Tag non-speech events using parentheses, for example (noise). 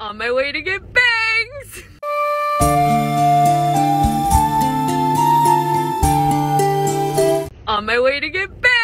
On my way to get bangs! (laughs) On my way to get bangs.